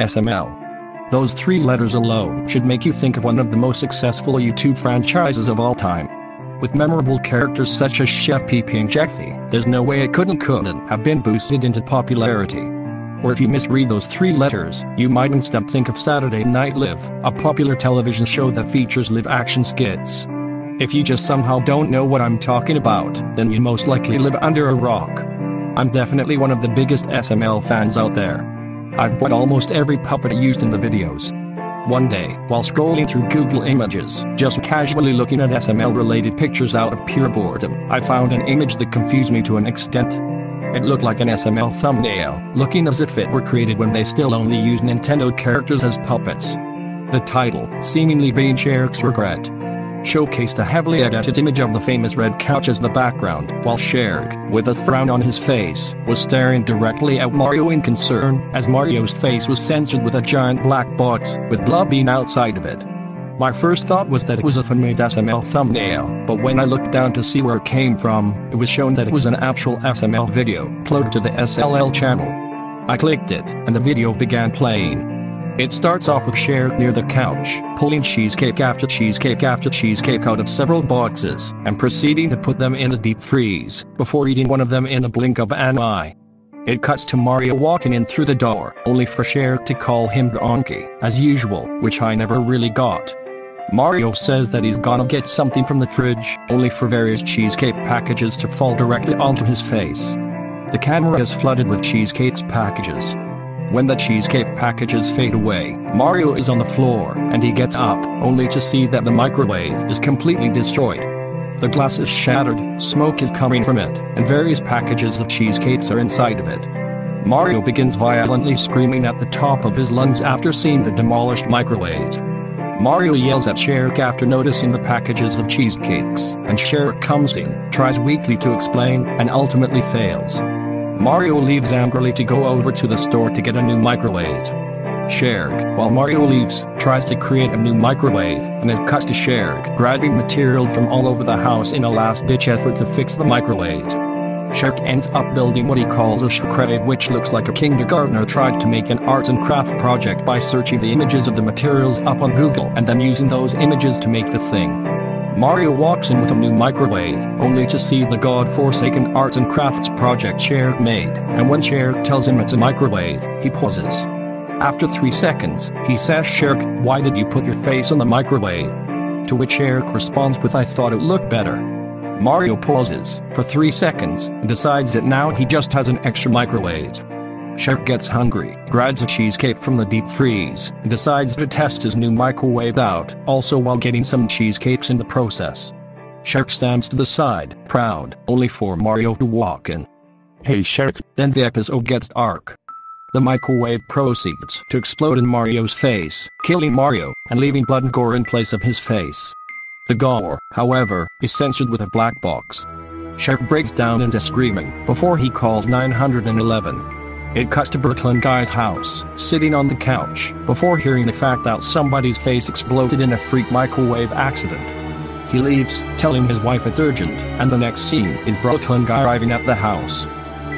SML. Those three letters alone should make you think of one of the most successful YouTube franchises of all time. With memorable characters such as Chef Pee and Jeffy, there's no way it couldn't couldn't have been boosted into popularity. Or if you misread those three letters, you might instead think of Saturday Night Live, a popular television show that features live action skits. If you just somehow don't know what I'm talking about, then you most likely live under a rock. I'm definitely one of the biggest SML fans out there. I've bought almost every puppet used in the videos. One day, while scrolling through Google Images, just casually looking at SML related pictures out of pure boredom, I found an image that confused me to an extent. It looked like an SML thumbnail, looking as if it were created when they still only used Nintendo characters as puppets. The title, seemingly being Shrek's regret, showcased a heavily edited image of the famous red couch as the background, while Shrek, with a frown on his face, was staring directly at Mario in concern, as Mario's face was censored with a giant black box, with blood being outside of it. My first thought was that it was a fan-made SML thumbnail, but when I looked down to see where it came from, it was shown that it was an actual SML video, uploaded to the SLL channel. I clicked it, and the video began playing. It starts off with Shrek near the couch, pulling cheesecake after cheesecake after cheesecake out of several boxes, and proceeding to put them in the deep freeze, before eating one of them in the blink of an eye. It cuts to Mario walking in through the door, only for Shrek to call him Donkey, as usual, which I never really got. Mario says that he's gonna get something from the fridge, only for various cheesecake packages to fall directly onto his face. The camera is flooded with cheesecake's packages. When the cheesecake packages fade away, Mario is on the floor, and he gets up, only to see that the microwave is completely destroyed. The glass is shattered, smoke is coming from it, and various packages of cheesecakes are inside of it. Mario begins violently screaming at the top of his lungs after seeing the demolished microwave. Mario yells at Shrek after noticing the packages of cheesecakes, and Shrek comes in, tries weakly to explain, and ultimately fails. Mario leaves angrily to go over to the store to get a new microwave. Shrek, while Mario leaves, tries to create a new microwave, and it cuts to Shrek grabbing material from all over the house in a last-ditch effort to fix the microwave. Shrek ends up building what he calls a shredder which looks like a kindergartner tried to make an arts and craft project by searching the images of the materials up on Google and then using those images to make the thing. Mario walks in with a new microwave, only to see the god-forsaken arts and crafts project Shrek made, and when Shrek tells him it's a microwave, he pauses. After three seconds, he says Shrek, why did you put your face on the microwave? To which Shrek responds with I thought it looked better. Mario pauses for three seconds and decides that now he just has an extra microwave. Shrek gets hungry, grabs a cheesecake from the deep freeze, and decides to test his new microwave out, also while getting some cheesecakes in the process. Shrek stands to the side, proud, only for Mario to walk in. Hey Shrek, Then the episode gets dark. The microwave proceeds to explode in Mario's face, killing Mario and leaving blood and gore in place of his face. The gore, however, is censored with a black box. Shrek breaks down into screaming before he calls 911. It cuts to Brooklyn Guy's house, sitting on the couch, before hearing the fact that somebody's face exploded in a freak microwave accident. He leaves, telling his wife it's urgent, and the next scene is Brooklyn Guy arriving at the house.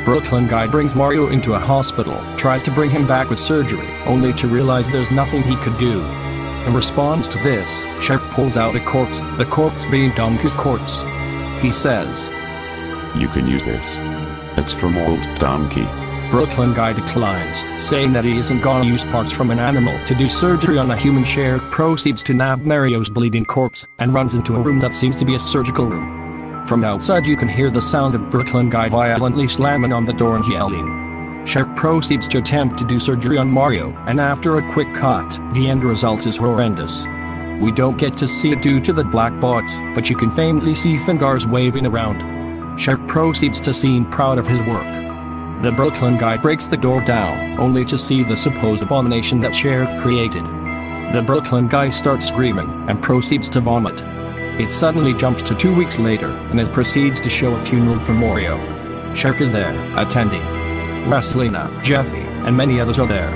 Brooklyn Guy brings Mario into a hospital, tries to bring him back with surgery, only to realize there's nothing he could do. In response to this, Shrek pulls out a corpse, the corpse being Donkey's corpse. He says, you can use this. It's from old Donkey. Brooklyn Guy declines, saying that he isn't gonna use parts from an animal to do surgery on a human Shrek proceeds to nab Mario's bleeding corpse, and runs into a room that seems to be a surgical room. From outside you can hear the sound of Brooklyn Guy violently slamming on the door and yelling. Shrek proceeds to attempt to do surgery on Mario, and after a quick cut, the end result is horrendous. We don't get to see it due to the black box, but you can faintly see fingers waving around. Shrek proceeds to seem proud of his work. The Brooklyn guy breaks the door down, only to see the supposed abomination that Shrek created. The Brooklyn guy starts screaming, and proceeds to vomit. It suddenly jumps to two weeks later, and it proceeds to show a funeral for Mario. Shrek is there, attending. Rosalina, Jeffy, and many others are there.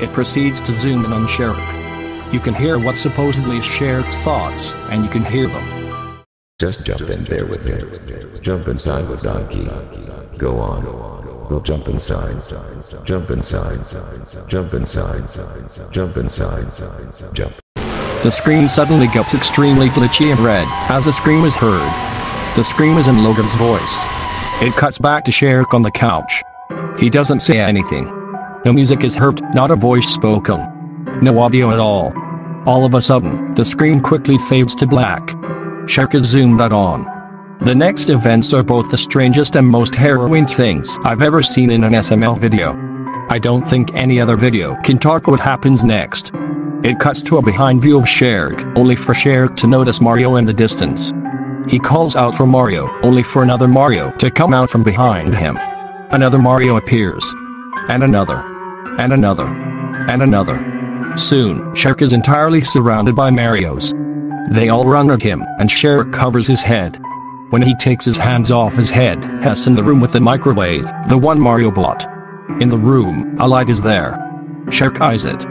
It proceeds to zoom in on Shrek. You can hear what supposedly is thoughts, and you can hear them. Just jump in there with him. Jump inside with Donkey. Go on. will jump inside, jump inside, jump inside, jump inside, jump. The screen suddenly gets extremely glitchy and red as a scream is heard. The scream is in Logan's voice. It cuts back to Shrek on the couch. He doesn't say anything. No music is heard, not a voice spoken. No audio at all. All of a sudden, the screen quickly fades to black. Is zoomed out on. The next events are both the strangest and most harrowing things I've ever seen in an SML video. I don't think any other video can talk what happens next. It cuts to a behind view of Shrek, only for Shrek to notice Mario in the distance. He calls out for Mario, only for another Mario to come out from behind him. Another Mario appears. And another. And another. And another. Soon, Shrek is entirely surrounded by Marios. They all run at him, and Shrek covers his head. When he takes his hands off his head, Hess in the room with the microwave, the one Mario bought. In the room, a light is there. Shrek eyes it.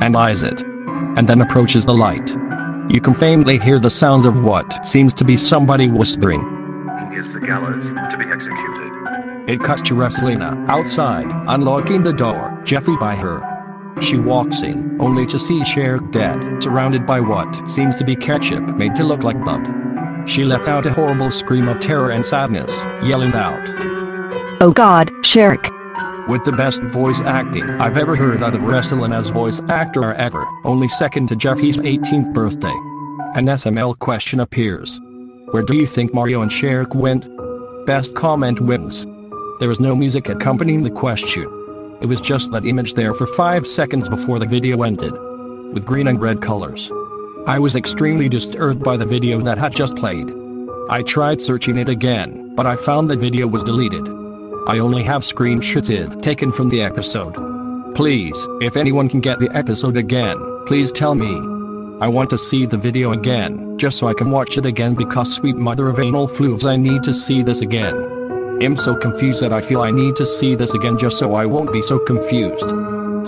And eyes it and then approaches the light. You can faintly hear the sounds of what seems to be somebody whispering. He is the gallows to be executed. It cuts to Rosalina outside, unlocking the door, Jeffy by her. She walks in, only to see Shrek dead, surrounded by what seems to be ketchup made to look like blood. She lets out a horrible scream of terror and sadness, yelling out, Oh god, Shrek with the best voice acting I've ever heard out of Rosalina's voice actor ever, only second to Jeffy's 18th birthday. An SML question appears. Where do you think Mario and Shrek went? Best comment wins. There is no music accompanying the question. It was just that image there for 5 seconds before the video ended. With green and red colors. I was extremely disturbed by the video that had just played. I tried searching it again, but I found the video was deleted. I only have screenshots taken from the episode. Please, if anyone can get the episode again, please tell me. I want to see the video again, just so I can watch it again because sweet mother of anal flus I need to see this again. I'm so confused that I feel I need to see this again just so I won't be so confused.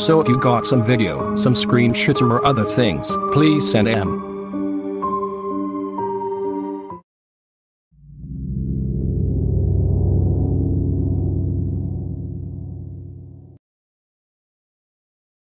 So if you got some video, some screenshots or other things, please send them.